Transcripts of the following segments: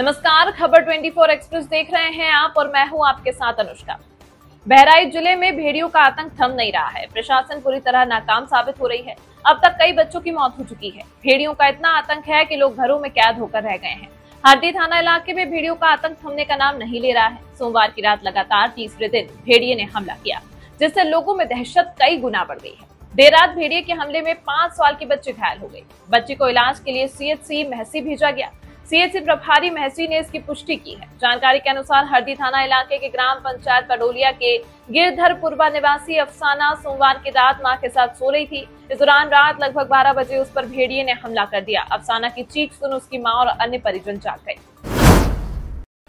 नमस्कार, खबर 24 एक्सप्रेस देख रहे हैं आप और मैं हूँ आपके साथ अनुष्का। बहराइच ज़िले में भेड़ियों का आतंक थम नहीं रहा है। प्रशासन पूरी तरह नाकाम साबित हो रही है। अब तक कई बच्चों की मौत हो चुकी है। भेड़ियों का इतना आतंक है कि लोग घरों में कैद होकर रह गए हैं। हरदी थाना इलाके में भेड़ियों का आतंक थमने का नाम नहीं ले रहा है। सोमवार की रात लगातार तीसरे दिन भेड़िए ने हमला किया, जिससे लोगों में दहशत कई गुना बढ़ गई है। देर रात भेड़िए के हमले में पाँच साल की बच्ची घायल हो गई बच्ची को इलाज के लिए सीएचसी महसी भेजा गया। सीएचसी प्रभारी महसी ने इसकी पुष्टि की है। जानकारी के अनुसार हरदी थाना इलाके के ग्राम पंचायत पडोलिया के गिरधरपुरवा निवासी अफसाना सोमवार की रात माँ के साथ सो रही थी। इस दौरान रात लगभग 12 बजे उस पर भेड़िए ने हमला कर दिया। अफसाना की चीख सुन उसकी माँ और अन्य परिजन जाग गए।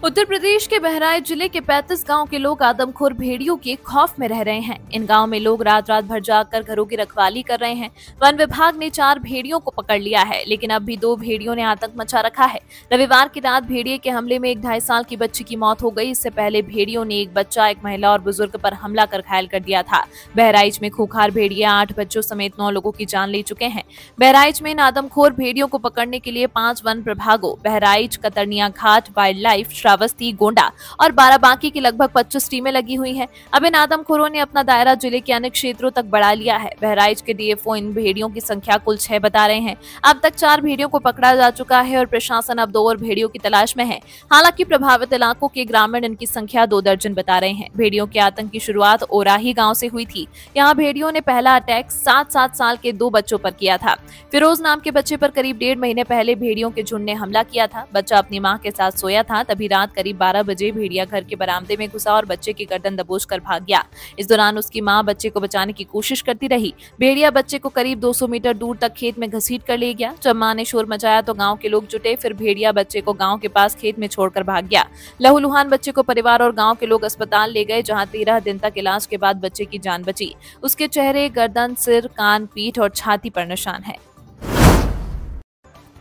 उत्तर प्रदेश के बहराइच ज़िले के 35 गाँव के लोग आदमखोर भेड़ियों के खौफ में रह रहे हैं। इन गाँव में लोग रात रात भर जाकर घरों की रखवाली कर रहे हैं। वन विभाग ने चार भेड़ियों को पकड़ लिया है, लेकिन अब भी दो भेड़ियों ने आतंक मचा रखा है। रविवार की रात भेड़िए के हमले में एक ढाई साल की बच्ची की मौत हो गई। इससे पहले भेड़ियों ने एक बच्चा, एक महिला और बुज़ुर्ग पर हमला कर घायल कर दिया था। बहराइच में खूखार भेड़िया आठ बच्चों समेत नौ लोगों की जान ले चुके हैं। बहराइच में इन आदमखोर भेड़ियों को पकड़ने के लिए पाँच वन प्रभागों बहराइच, कतरनिया घाट वाइल्ड लाइफ श्रावस्ती, गोंडा और बाराबांकी की लगभग 25 टीमें लगी हुई हैं। अब इन आदमखोरों ने अपना दायरा ज़िले के अन्य क्षेत्रों तक बढ़ा लिया है। बहराइच के डीएफओ इन भेड़ियों की संख्या कुल छह बता रहे हैं। अब तक चार भेड़ियों को पकड़ा जा चुका है और प्रशासन अब दो और भेड़ियों की तलाश में है। हालाँकि प्रभावित इलाकों के ग्रामीण इनकी संख्या दो दर्जन बता रहे हैं। भेड़ियों के आतंक की शुरुआत ओराही गाँव से हुई थी। यहाँ भेड़ियों ने पहला अटैक सात सात साल के दो बच्चों पर किया था। फिरोज नाम के बच्चे पर करीब डेढ़ महीने पहले भेड़ियों के झुंड ने हमला किया था। बच्चा अपनी माँ के साथ सोया था, तभी रात करीब बारह बजे भेड़िया घर के बरामदे में घुसा और बच्चे की गर्दन दबोच कर भाग गया। इस दौरान उसकी माँ बच्चे को बचाने की कोशिश करती रही। भेड़िया बच्चे को करीब 200 मीटर दूर तक खेत में घसीट कर ले गया। जब माँ ने शोर मचाया तो गाँव के लोग जुटे, फिर भेड़िया बच्चे को गाँव के पास खेत में छोड़कर भाग गया। लहूलुहान बच्चे को परिवार और गाँव के लोग अस्पताल ले गए, जहाँ तेरह दिन तक इलाज के बाद बच्चे की जान बची। उसके चेहरे, गर्दन, सिर, कान, पीठ और छाती पर निशान है।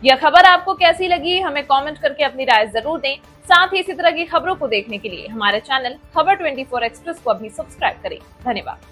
यह खबर आपको कैसी लगी, हमें कमेंट करके अपनी राय ज़रूर दें। साथ ही इसी तरह की खबरों को देखने के लिए हमारे चैनल खबर 24 एक्सप्रेस को अभी सब्सक्राइब करें। धन्यवाद।